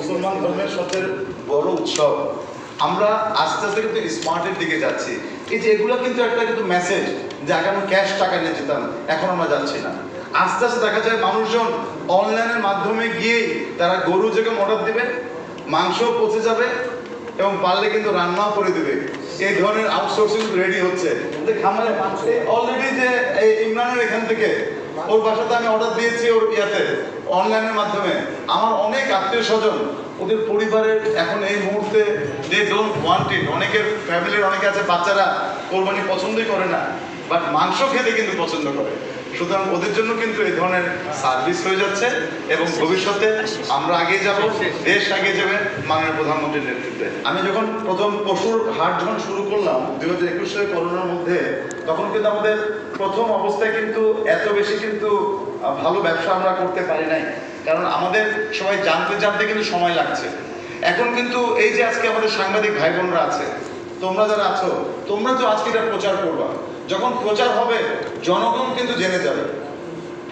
মুসলমান ধর্মের সবচেয়ে বড় উৎসব। আমরা আস্তে আস্তে কিন্তু স্মার্টের দিকে যাচ্ছি। এই যে এগুলো কিন্তু একটা কিন্তু মেসেজ যে আগে আমরা ক্যাশ টাকা নিয়ে যেতাম, এখন আমরা যাচ্ছি না। আস্তে আস্তে দেখা যায় মানুষজন অনলাইনের মাধ্যমে গিয়েই তারা গরু যেরকম অর্ডার দেবে মাংস পচে যাবে এবং পারলে কিন্তু রান্নাও করে দেবে। এই ধরনের আউটসোর্সিং রেডি হচ্ছে। খামারে অলরেডি যে এই ইমরানের এখান থেকে ওর বাসাতে আমি অর্ডার দিয়েছি ওর ইয়াতে অনলাইনের মাধ্যমে। আমার অনেক আত্মীয় স্বজন ওদের পরিবারের এখন এই মুহূর্তে দে ডোন্ট ওয়ান্ট ইট অনেকের ফ্যামিলির অনেকে আছে, বাচ্চারা কোরবানি পছন্দই করে না বাট মাংস খেতে কিন্তু পছন্দ করে। সুতরাং ওদের জন্য কিন্তু এই ধরনের সার্ভিস হয়ে যাচ্ছে এবং ভবিষ্যতে আমরা এগিয়ে যাব, দেশ আগে যাবে মাননীয় প্রধানমন্ত্রীর নেতৃত্বে। আমি যখন প্রথম পশুর হাট যখন শুরু করলাম, দুই হাজার একুশ সালে করোনার মধ্যে তখন কিন্তু আমাদের প্রথম অবস্থায় কিন্তু এত বেশি কিন্তু ভালো ব্যবসা আমরা করতে পারি নাই। কারণ আমাদের সবাই জানতে জানতে কিন্তু সময় লাগছে। এখন কিন্তু এই যে আজকে আমাদের সাংবাদিক ভাই বোনরা আছে, তোমরা যারা আছো, তোমরা তো আজকে এটা প্রচার করবা। যখন প্রচার হবে, জনগণ কিন্তু জেনে যাবে।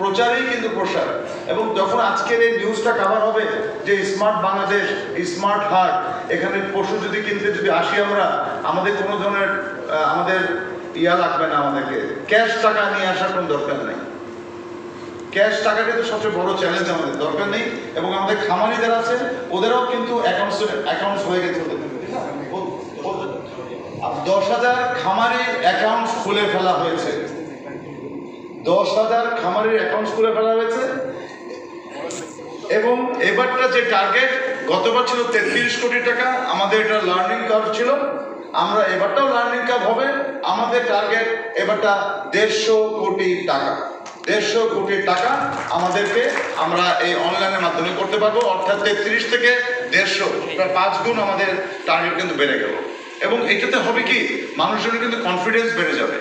প্রচারেই কিন্তু প্রসার। এবং যখন আজকের এই নিউজটা কাভার হবে, যে স্মার্ট বাংলাদেশ স্মার্ট হার্ট এখানে পশু যদি কিনতে যদি আসি আমরা, আমাদের কোনো ধরনের আমাদের ইয়া লাগবে না আমাদেরকে। ক্যাশ টাকা নিয়ে আসার কোনো দরকার নেই। ক্যাশ টাকাটাই তো সবচেয়ে বড় চ্যালেঞ্জ আমাদের, দরকার নেই। এবং আমাদের খামারি যারা আছে, ওদেরও কিন্তু অ্যাকাউন্টস অ্যাকাউন্টস হয়ে গেছে দশ হাজার খামারির অ্যাকাউন্টস খুলে ফেলা হয়েছে। দশ হাজার খামারের অ্যাকাউন্টস খুলে ফেলা হয়েছে। এবং এবারটা যে টার্গেট গতবার ছিল তেত্রিশ কোটি টাকা, আমাদের এটা লার্নিং কার্ভ ছিল। আমরা এবারটাও লার্নিং কার্ভ হবে। আমাদের টার্গেট এবারটা দেড়শো কোটি টাকা। দেড়শো কোটি টাকা আমাদেরকে আমরা এই অনলাইনের মাধ্যমে করতে পারব। অর্থাৎ তেত্রিশ থেকে দেড়শো, প্রায় পাঁচ গুণ আমাদের টার্গেট কিন্তু বেড়ে গেল। এবং এটাতে হবে কি? মানুষজনের কিন্তু কনফিডেন্স বেড়ে যাবে।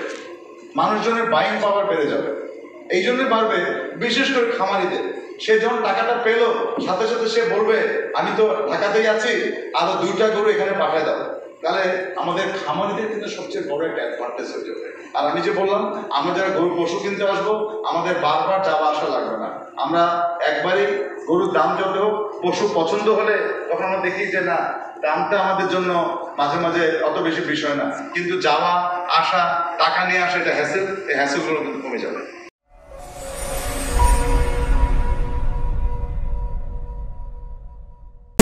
মানুষজনের বাইং পাওয়ার বেড়ে যাবে। এই জন্য পারবে বিশেষ করে খামারিদের। সে যখন টাকাটা পেল, সাথে সাথে সে বলবে, আমি তো ঢাকাতেই আছি, আরও দুইটা গরু এখানে পাঠিয়ে দাও। তাহলে আমাদের খামারিদের কিন্তু সবচেয়ে বড় একটা অ্যাডভান্টেজ হয়ে যাবে। আর আমি যে বললাম, আমরা যারা গরু পশু কিনতে আসব, আমাদের বারবার যাওয়া আসা লাগবে না। আমরা একবারই গরুর দাম যত হোক, পশু পছন্দ হলে তখন আমরা দেখি যে না, দামটা আমাদের জন্য মাঝে মাঝে অত বেশি বিষয় না। কিন্তু যাওয়া, আসা, টাকা নিয়ে আসা, এটা হ্যাসেল এই হ্যাসেলগুলো কিন্তু কমে যাবে।